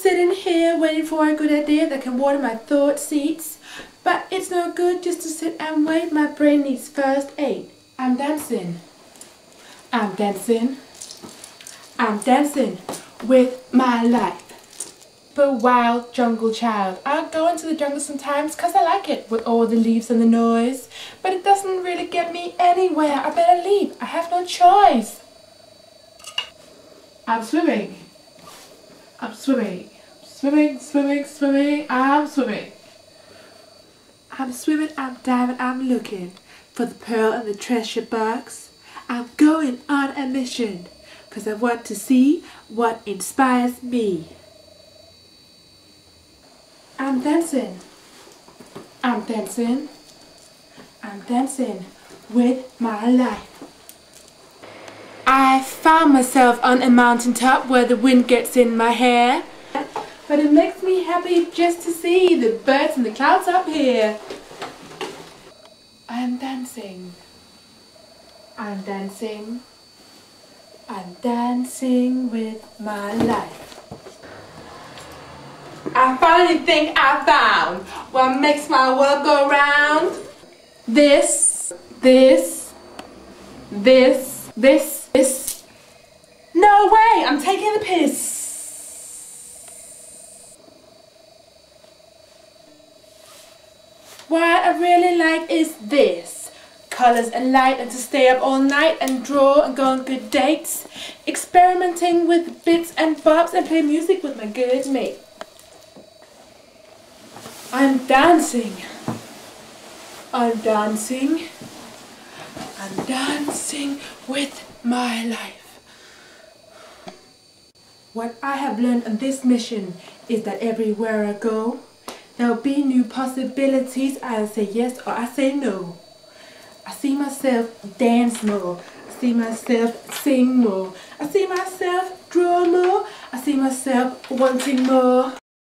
sitting here waiting for a good idea that can water my thought seeds. But it's no good just to sit and wait. My brain needs first aid. I'm dancing. I'm dancing. I'm dancing with my life. The wild jungle child. I go into the jungle sometimes because I like it with all the leaves and the noise. But it doesn't really get me anywhere. I better leave. I have no choice. I'm swimming. I'm swimming. Swimming, swimming, swimming. I'm swimming. I'm swimming, I'm diving, I'm looking for the pearl and the treasure box. I'm going on a mission because I want to see what inspires me. I'm dancing. I'm dancing. I'm dancing with my life. I found myself on a mountaintop where the wind gets in my hair. But it makes me happy just to see the birds and the clouds up here. I'm dancing. I'm dancing. I'm dancing with my life. I finally think I found what makes my world go round. This, this, this, this, this. No way, I'm taking the piss. What I really like is this. Colors and light and to stay up all night and draw and go on good dates. Experimenting with bits and bobs and play music with my good mate. I'm dancing. I'm dancing. I'm dancing with my life. What I have learned on this mission is that everywhere I go, there'll be new possibilities. I'll say yes or I say no. I see myself dance more. I see myself sing more. I see myself draw more. I see myself wanting more.